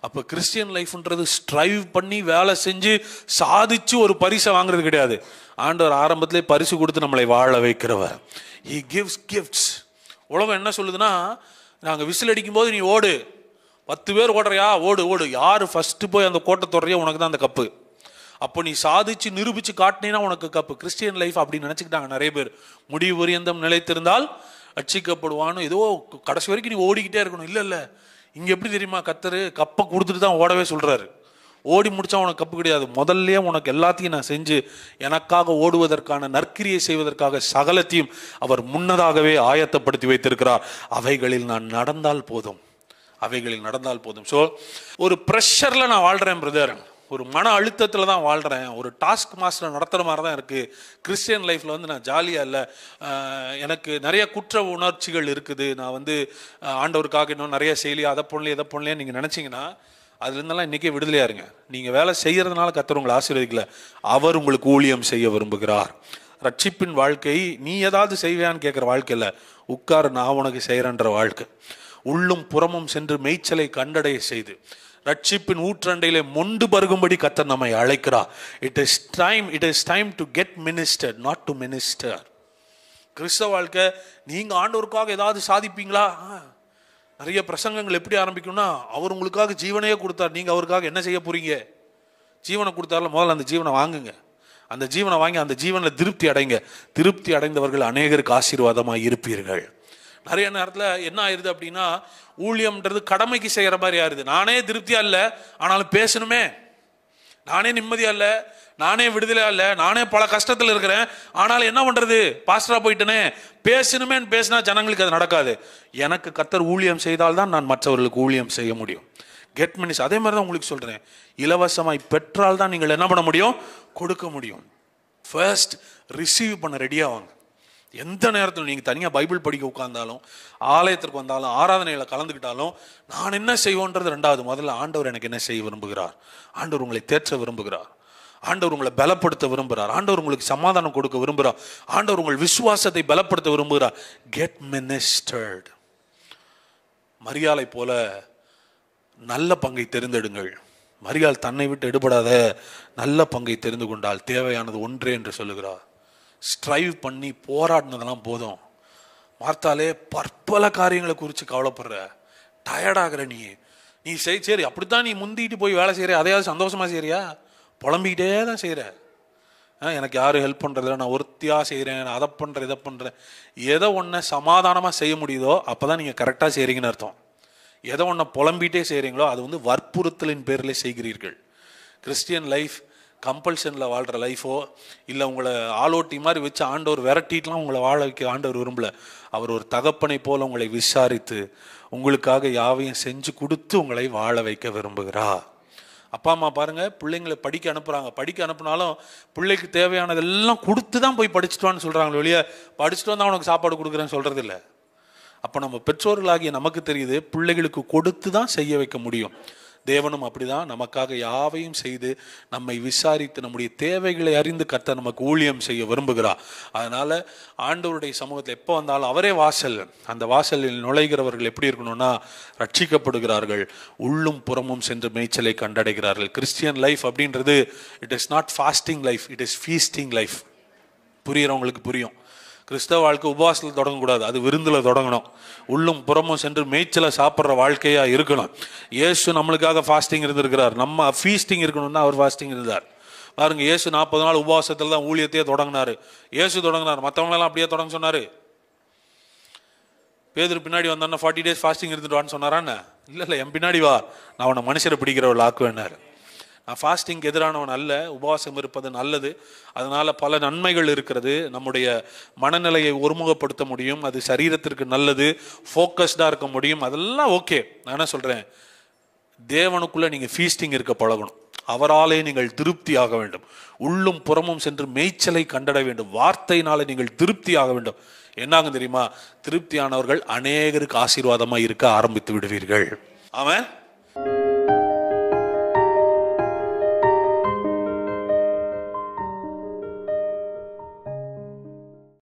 அப்போ Christian லைஃப்ன்றது strive பண்ணி வேலை செஞ்சு சாதிச்சு ஒரு பரிசை வாங்குறது கிடையாது. ஆண்டவர் ஆரம்பத்திலே பரிசு கொடுத்து நம்மளை வாழ வைக்கிறவர். ஹி கிவ்ஸ் கிஃப்ட்ஸ் உலகம் என்ன சொல்லுதுன்னா நாங்கள் விசில் அடிக்கும் போது நீ ஓடு. பத்து பேர் ஓடுறியா? ஓடு ஓடு. யார் ஃபஸ்ட்டு போய் அந்த கோட்டை தொடரையோ உனக்கு தான் அந்த கப்பு. அப்போ நீ சாதிச்சு நிரூபித்து காட்டினீன்னா உனக்கு கப்பு. கிறிஸ்டியன் லைஃப் அப்படின்னு நினச்சிக்கிட்டாங்க நிறைய பேர். முடிவு பரியந்தம் நிலைத்திருந்தால் ரட்சிக்கப்படுவான்னு ஏதோ கடைசி வரைக்கும் நீ ஓடிக்கிட்டே இருக்கணும். இல்லை இல்லை. இங்கே எப்படி தெரியுமா கத்தரு கப்பை கொடுத்துட்டு தான் ஓடவே சொல்கிறாரு ஓடி முடித்தா உனக்கு கப்பு கிடையாது. முதல்லையே உனக்கு எல்லாத்தையும் நான் செஞ்சு எனக்காக ஓடுவதற்கான நற்கிரியை செய்வதற்காக சகலத்தையும் அவர் முன்னதாகவே ஆயத்தப்படுத்தி வைத்திருக்கிறார். அவைகளில் நான் நடந்தால் போதும். அவைகளில் நடந்தால் போதும். ஸோ ஒரு ப்ரெஷரில் நான் வாழ்கிறேன் பிரதர் ஒரு மன அழுத்தத்தில் தான் வாழ்கிறேன் ஒரு டாஸ்க் மாஸ்டர் நடத்துகிற மாதிரி தான் இருக்குது கிறிஸ்டியன் லைஃப்பில் வந்து நான் ஜாலியாக இல்லை. எனக்கு நிறைய குற்ற உணர்ச்சிகள் இருக்குது. நான் வந்து ஆண்டவருக்காக இன்னும் நிறைய செய்யலையா அதை பண்ணலையே இதை பண்ணலையே நீங்கள் நினச்சிங்கன்னா அதுலேருந்தெல்லாம் இன்றைக்கே விடுதலையாக இருங்க. நீங்கள் வேலை செய்கிறதுனால கத்தர் உங்களை ஆசீர்வதிக்கல. அவர் உங்களுக்கு ஊழியம் செய்ய விரும்புகிறார். ரட்சிப்பின் வாழ்க்கை நீ ஏதாவது செய்வியான்னு கேட்குற வாழ்க்கை இல்லை. உட்காரு நான் உனக்கு செய்கிறேன்ற வாழ்க்கை. உள்ளும் புறமும் சென்று மேய்ச்சலை கண்டடைய செய்து. ரட்சிப்பின் ஊற்றண்டையிலே மொண்டு பருகும்படி கத்தர் நம்மை அழைக்கிறார் it is time it is time to get minister not to minister கிறிஸ்தவ வாழ்க்கை நீங்கள் ஆண்டவருக்காக ஏதாவது சாதிப்பீங்களா? நிறைய பிரசங்கங்கள் எப்படி ஆரம்பிக்கும்னா அவர் உங்களுக்காக ஜீவனையே கொடுத்தார். நீங்கள் அவருக்காக என்ன செய்ய போறீங்க? ஜீவனை கொடுத்தாரில் முதல்ல அந்த ஜீவனை வாங்குங்க. அந்த ஜீவனை வாங்கி அந்த ஜீவனில் திருப்தி அடைங்க. திருப்தி அடைந்தவர்கள் அநேகருக்கு ஆசீர்வாதமாக இருப்பீர்கள். நிறைய நேரத்தில் என்ன ஆயிருது அப்படின்னா ஊழியம்ன்றது கடமைக்கு செய்கிற மாதிரி ஆயிருது. நானே திருப்தியாக இல்லை ஆனாலும் பேசணுமே. நானே நிம்மதியாக இல்லை நானே விடுதலையாக இல்லை நானே பல கஷ்டத்தில் இருக்கிறேன் ஆனாலும் என்ன பண்ணுறது பாஸ்டராக போயிட்டேனே. பேசணுமேன்னு பேசினா ஜனங்களுக்கு அது நடக்காது. எனக்கு கத்தர் ஊழியம் செய்தால்தான் நான் மற்றவர்களுக்கு ஊழியம் செய்ய முடியும். கெட் மினிஸ் அதே மாதிரி தான் உங்களுக்கு சொல்கிறேன் இலவசமாய் பெற்றால் தான் நீங்கள் என்ன பண்ண முடியும்? கொடுக்க முடியும். ஃபர்ஸ்ட் ரிசீவ் பண்ண ரெடியாக வாங்க எந்த நேரத்தில் நீங்கள் தனியாக பைபிள் படிக்க உட்காந்தாலும் ஆலயத்திற்கு வந்தாலும் ஆராதனையில் கலந்துக்கிட்டாலும் நான் என்ன செய்வோன்றது ரெண்டாவது. முதல்ல ஆண்டவர் எனக்கு என்ன செய்ய விரும்புகிறார்? ஆண்டவர் உங்களை தேற்ற விரும்புகிறார். ஆண்டவர் உங்களை பலப்படுத்த விரும்புகிறார். ஆண்டவர் உங்களுக்கு சமாதானம் கொடுக்க விரும்புகிறார். ஆண்டவர் உங்கள் விசுவாசத்தை பலப்படுத்த விரும்புகிறார். கெட் மினிஸ்டர்ட் மரியாதை போல நல்ல பங்கை தெரிந்தெடுங்கள். மரியாள் தன்னை விட்டு எடுபடாத நல்ல பங்கை தெரிந்து கொண்டால் தேவையானது ஒன்றே என்று சொல்லுகிறார். ஸ்ட்ரைவ் பண்ணி போராடினதெல்லாம் போதும். மார்த்தாலே பற்பல காரியங்களை குறித்து கவலைப்படுற. டயர்டாகிற நீ. நீ செய் சரி அப்படித்தான் நீ முந்திட்டு போய் வேலை செய்கிற அதையாவது சந்தோஷமாக செய்கிறியா புலம்பிக்கிட்டே தான் செய்கிற எனக்கு யாரும் ஹெல்ப் பண்ணுறதில்ல நான் ஒருத்தியாக செய்கிறேன் நான் அதை பண்ணுறேன் இதை பண்ணுறேன் எதை ஒன்றை சமாதானமாக செய்ய முடியுதோ அப்போ தான் நீங்கள் கரெக்டாக செய்கிறீங்கன்னு அர்த்தம். எதை ஒன்றை புலம்பிட்டே செய்கிறீங்களோ அது வந்து வற்புறுத்தலின் பேரில் செய்கிறீர்கள். கிறிஸ்டியன் லைஃப் கம்பல்ஷனில் வாழ்கிற லைஃபோ இல்லை உங்களை ஆலோட்டி மாதிரி வச்சு ஆண்டவர் விரட்டிட்டுலாம் உங்களை வாழ வைக்க ஆண்டவர் விரும்பல. அவர் ஒரு தகப்பனை போல் உங்களை விசாரித்து உங்களுக்காக யாவையும் செஞ்சு கொடுத்து உங்களை வாழ வைக்க விரும்புகிறா அப்பா அம்மா பாருங்கள் பிள்ளைங்களை படிக்க அனுப்புகிறாங்க படிக்க அனுப்புனாலும் பிள்ளைக்கு தேவையானதெல்லாம் கொடுத்து தான் போய் படிச்சுட்டு சொல்கிறாங்களே வெளியே படிச்சுட்டு வந்தால் உனக்கு சாப்பாடு கொடுக்குறேன்னு சொல்கிறது இல்லை அப்போ நம்ம பெற்றோர்களாகிய நமக்கு தெரியுது பிள்ளைகளுக்கு கொடுத்து தான் செய்ய வைக்க முடியும். தேவனும் அப்படிதான். நமக்காக யாவையும் செய்து நம்மை விசாரித்து நம்முடைய தேவைகளை அறிந்து கர்த்தர் நமக்கு ஊழியம் செய்ய விரும்புகிறார். அதனால ஆண்டவருடைய சமூகத்தில் எப்போ வந்தாலும் அவரே வாசல். அந்த வாசலில் நுழைகிறவர்கள் எப்படி இருக்கணும்னா ரட்சிக்கப்படுகிறார்கள். உள்ளும் புறமும் சென்று மேய்ச்சலை கண்டடைகிறார்கள். கிறிஸ்டியன் லைஃப் அப்படின்றது it is not fasting life it is feasting life புரியுறவங்களுக்கு புரியும். கிறிஸ்தவ வாழ்க்கை உபவாசத்தில் தொடங்கக்கூடாது. அது விருந்தில் தொடங்கணும். உள்ளும் புறமும் சென்று மேய்ச்சலை சாப்பிட்ற வாழ்க்கையாக இருக்கணும். இயேசு நம்மளுக்காக ஃபாஸ்டிங் இருந்திருக்கிறார். நம்ம ஃபீஸ்டிங் இருக்கணும்னா அவர் ஃபாஸ்டிங் இருந்தார். பாருங்க இயேசு நாற்பது நாள் உபவாசத்தில் தான் ஊழியத்தையே தொடங்கினார். இயேசு தொடங்கினார். மற்றவங்களெல்லாம் அப்படியே தொடங்க சொன்னார். பேதர் பின்னாடி வந்தோன்னா ஃபார்ட்டி டேஸ் ஃபாஸ்டிங் இருந்துட்டு வான்னு சொன்னாரான்னு இல்லை இல்லை என் பின்னாடி வா. நான் உன்னை மனுஷரை பிடிக்கிறவள் ஆக்குவேன்னாரு. நான் ஃபாஸ்டிங் எதிரானவன் அல்ல உபவாசம் இருப்பது நல்லது. அதனால் பல நன்மைகள் இருக்கிறது. நம்முடைய மனநிலையை ஒருமுகப்படுத்த முடியும். அது சரீரத்திற்கு நல்லது ஃபோக்கஸ்டாக இருக்க முடியும். அதெல்லாம் ஓகே நான் என்ன சொல்கிறேன் தேவனுக்குள்ளே நீங்கள் ஃபீஸ்டிங் இருக்க பழகணும். அவராலே நீங்கள் திருப்தி ஆக வேண்டும். உள்ளும் புறமும் சென்று மேய்ச்சலை கண்டட வேண்டும். வார்த்தையினால நீங்கள் திருப்தி ஆக வேண்டும். என்னாங்க தெரியுமா? திருப்தியானவர்கள் அநேகருக்கு ஆசீர்வாதமாக இருக்க ஆரம்பித்து விடுவீர்கள். அவன்